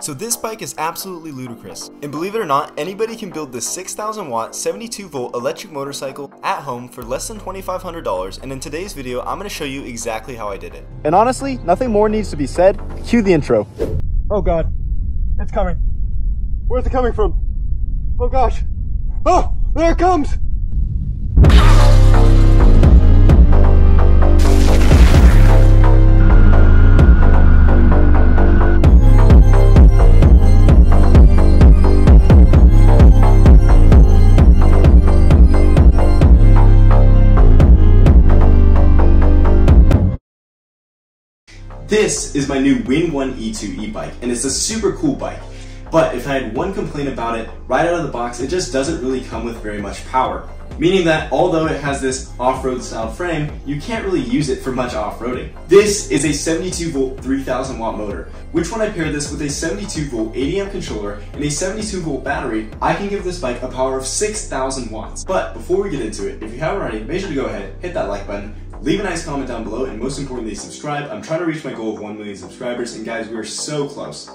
so this bike is absolutely ludicrous. And believe it or not, anybody can build this 6000 watt, 72 volt electric motorcycle at home for less than $2,500 and in today's video, I'm going to show you exactly how I did it. And honestly, nothing more needs to be said. Cue the intro. Oh god, it's coming. Where's it coming from? Oh gosh. Oh, there it comes! This is my new Windone E2 e-bike, and it's a super cool bike. But if I had one complaint about it, right out of the box, it just doesn't really come with very much power. Meaning that although it has this off-road style frame, you can't really use it for much off-roading. This is a 72 volt 3000 watt motor, which when I pair this with a 72 volt 80 amp controller and a 72 volt battery, I can give this bike a power of 6000 watts. But before we get into it, if you haven't already, make sure to go ahead, hit that like button, Leave a nice comment down below, and most importantly, subscribe. I'm trying to reach my goal of 1 million subscribers, and guys, we are so close.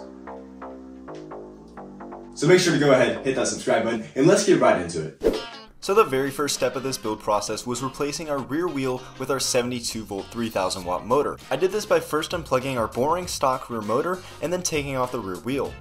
So make sure to go ahead, hit that subscribe button, and let's get right into it. So the very first step of this build process was replacing our rear wheel with our 72 volt 3000 watt motor. I did this by first unplugging our boring stock rear motor and then taking off the rear wheel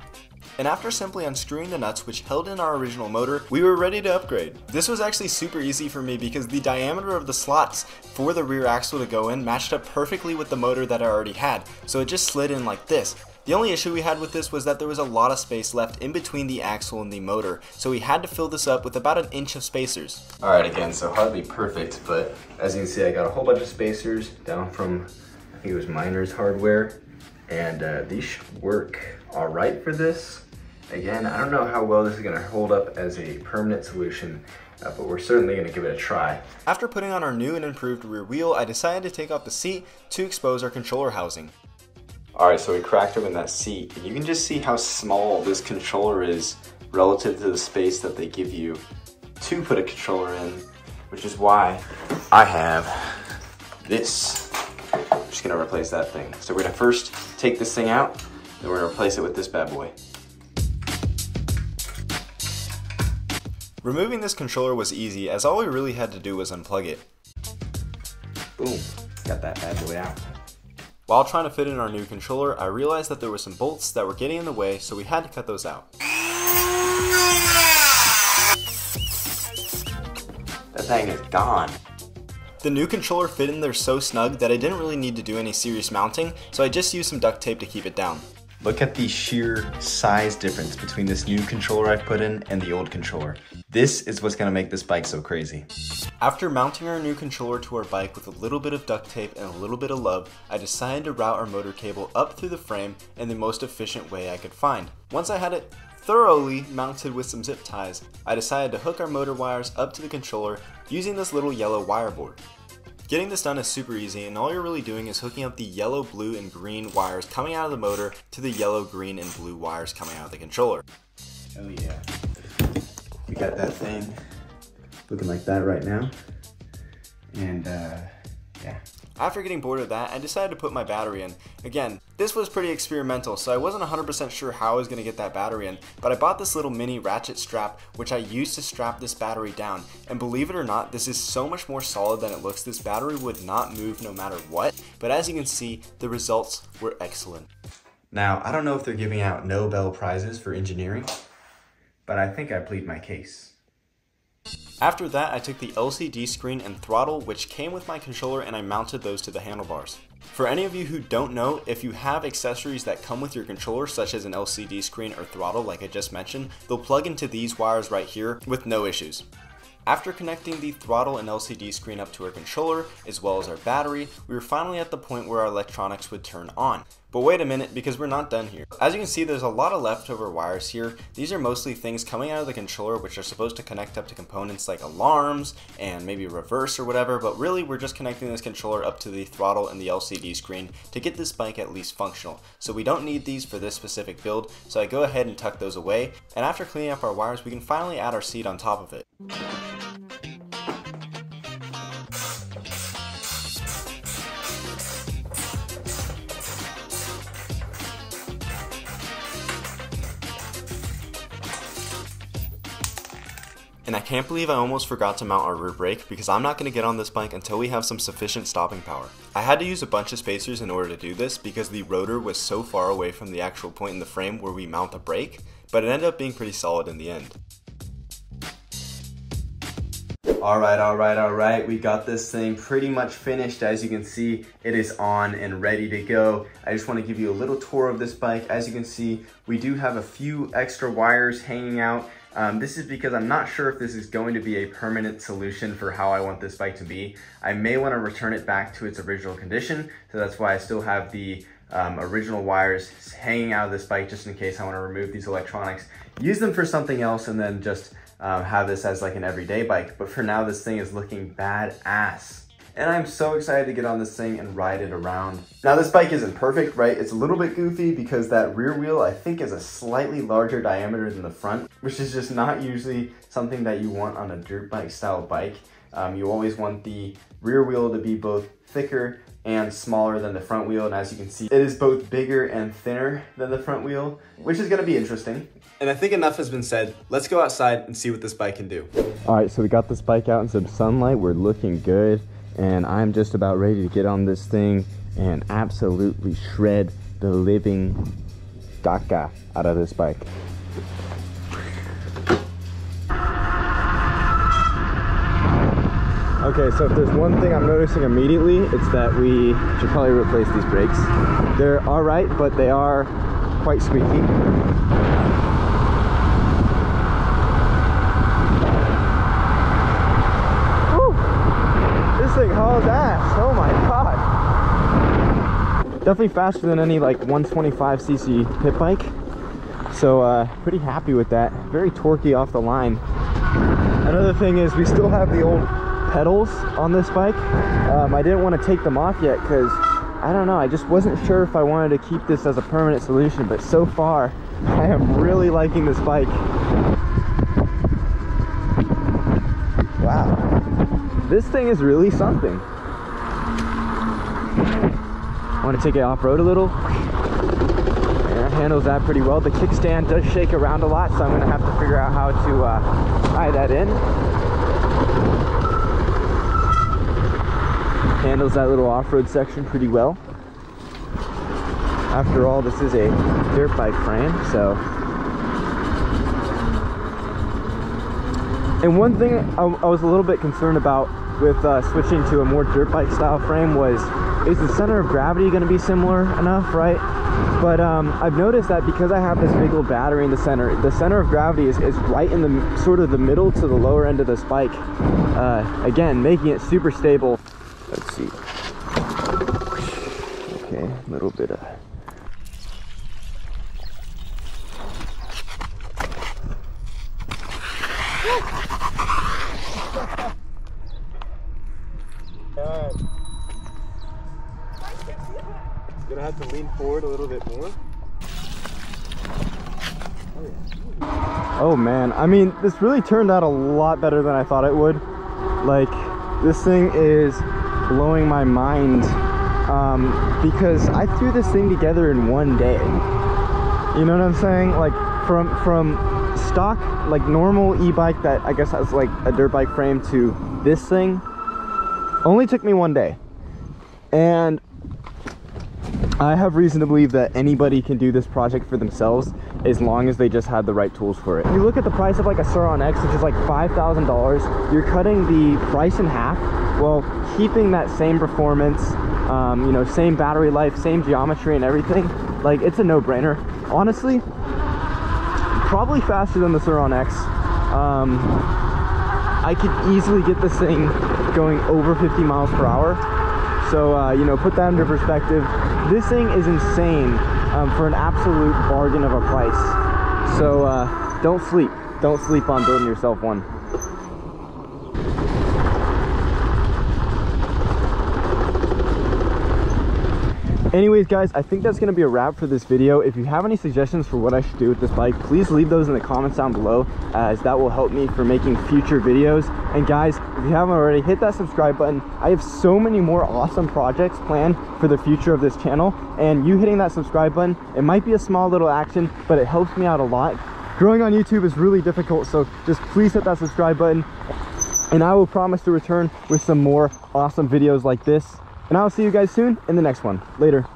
and after simply unscrewing the nuts which held in our original motor, we were ready to upgrade. This was actually super easy for me because the diameter of the slots for the rear axle to go in matched up perfectly with the motor that I already had, so it just slid in like this. The only issue we had with this was that there was a lot of space left in between the axle and the motor, so we had to fill this up with about an inch of spacers. Alright, again, so hardly perfect, but as you can see, I got a whole bunch of spacers down from, I think it was Miners Hardware, and uh, these should work alright for this. Again, I don't know how well this is gonna hold up as a permanent solution, uh, but we're certainly gonna give it a try. After putting on our new and improved rear wheel, I decided to take off the seat to expose our controller housing. Alright, so we cracked open that seat, and you can just see how small this controller is relative to the space that they give you to put a controller in, which is why I have this. I'm just gonna replace that thing. So we're gonna first take this thing out, then we're gonna replace it with this bad boy. Removing this controller was easy as all we really had to do was unplug it. Boom, got that bad boy out. While trying to fit in our new controller, I realized that there were some bolts that were getting in the way, so we had to cut those out. That thing is gone. The new controller fit in there so snug that I didn't really need to do any serious mounting, so I just used some duct tape to keep it down. Look at the sheer size difference between this new controller I've put in and the old controller. This is what's gonna make this bike so crazy. After mounting our new controller to our bike with a little bit of duct tape and a little bit of love, I decided to route our motor cable up through the frame in the most efficient way I could find. Once I had it thoroughly mounted with some zip ties, I decided to hook our motor wires up to the controller using this little yellow wire board. Getting this done is super easy and all you're really doing is hooking up the yellow, blue, and green wires coming out of the motor to the yellow, green, and blue wires coming out of the controller. Oh yeah. We got that thing looking like that right now. And uh, yeah, after getting bored of that, I decided to put my battery in. Again, this was pretty experimental, so I wasn't 100% sure how I was going to get that battery in, but I bought this little mini ratchet strap, which I used to strap this battery down. And believe it or not, this is so much more solid than it looks. This battery would not move no matter what, but as you can see, the results were excellent. Now, I don't know if they're giving out Nobel Prizes for engineering, but I think I plead my case. After that, I took the LCD screen and throttle which came with my controller and I mounted those to the handlebars. For any of you who don't know, if you have accessories that come with your controller such as an LCD screen or throttle like I just mentioned, they'll plug into these wires right here with no issues. After connecting the throttle and LCD screen up to our controller, as well as our battery, we were finally at the point where our electronics would turn on. But wait a minute, because we're not done here. As you can see, there's a lot of leftover wires here. These are mostly things coming out of the controller which are supposed to connect up to components like alarms and maybe reverse or whatever, but really we're just connecting this controller up to the throttle and the LCD screen to get this bike at least functional. So we don't need these for this specific build, so I go ahead and tuck those away, and after cleaning up our wires, we can finally add our seat on top of it. I can't believe I almost forgot to mount our rear brake because I'm not going to get on this bike until we have some sufficient stopping power. I had to use a bunch of spacers in order to do this because the rotor was so far away from the actual point in the frame where we mount the brake, but it ended up being pretty solid in the end. Alright, alright, alright, we got this thing pretty much finished. As you can see, it is on and ready to go. I just want to give you a little tour of this bike. As you can see, we do have a few extra wires hanging out. Um, this is because I'm not sure if this is going to be a permanent solution for how I want this bike to be. I may want to return it back to its original condition, so that's why I still have the um, original wires hanging out of this bike just in case I want to remove these electronics, use them for something else, and then just um, have this as like an everyday bike. But for now, this thing is looking badass. And I'm so excited to get on this thing and ride it around. Now this bike isn't perfect, right? It's a little bit goofy because that rear wheel I think is a slightly larger diameter than the front, which is just not usually something that you want on a dirt bike style bike. Um, you always want the rear wheel to be both thicker and smaller than the front wheel. And as you can see, it is both bigger and thinner than the front wheel, which is gonna be interesting. And I think enough has been said. Let's go outside and see what this bike can do. All right, so we got this bike out in some sunlight. We're looking good. And I'm just about ready to get on this thing and absolutely shred the living caca out of this bike. Okay, so if there's one thing I'm noticing immediately, it's that we should probably replace these brakes. They're all right, but they are quite squeaky. This thing hauls ass. Oh my god. Definitely faster than any like 125cc pit bike. So uh, pretty happy with that. Very torquey off the line. Another thing is we still have the old pedals on this bike. Um, I didn't want to take them off yet because I don't know, I just wasn't sure if I wanted to keep this as a permanent solution, but so far I am really liking this bike. Wow this thing is really something. I want to take it off-road a little. It handles that pretty well. The kickstand does shake around a lot, so I'm going to have to figure out how to uh, tie that in. Handles that little off-road section pretty well. After all, this is a dirt bike frame, so And one thing I, I, was a little bit concerned about with uh, switching to a more dirt bike style frame was, is the center of gravity going to be similar enough, right? But um, I've noticed that because I have this big old battery in the center, the center of gravity is, is right in the sort of the middle to the lower end of this bike. Uh, again, making it super stable. Let's see. Okay, a little bit of Gonna have to lean forward a little bit more. Oh man, I mean, this really turned out a lot better than I thought it would. Like, this thing is blowing my mind um, because I threw this thing together in one day. You know what I'm saying? Like, from from stock, like normal e-bike that I guess has like a dirt bike frame to this thing, only took me one day. And I have reason to believe that anybody can do this project for themselves as long as they just had the right tools for it. If You look at the price of like a Sur-Ron X, which is like $5,000, you're cutting the price in half while keeping that same performance, um, you know, same battery life, same geometry and everything. Like, it's a no-brainer. Honestly, probably faster than the Sur-Ron X. Um, I could easily get this thing going over 50 miles per hour. So, uh, you know, put that into perspective. This thing is insane um, for an absolute bargain of a price. So uh, don't sleep. Don't sleep on building yourself one. anyways guys i think that's going to be a wrap for this video. If you have any suggestions for what i should do with this bike please leave those in the comments down below as that will help me for making future videos. And guys if you haven't already hit that subscribe button. I have so many more awesome projects planned for the future of this channel and you hitting that subscribe button it might be a small little action but it helps me out a lot. Growing on youtube is really difficult so just please hit that subscribe button and i will promise to return with some more awesome videos like this. And I'll see you guys soon in the next one. Later.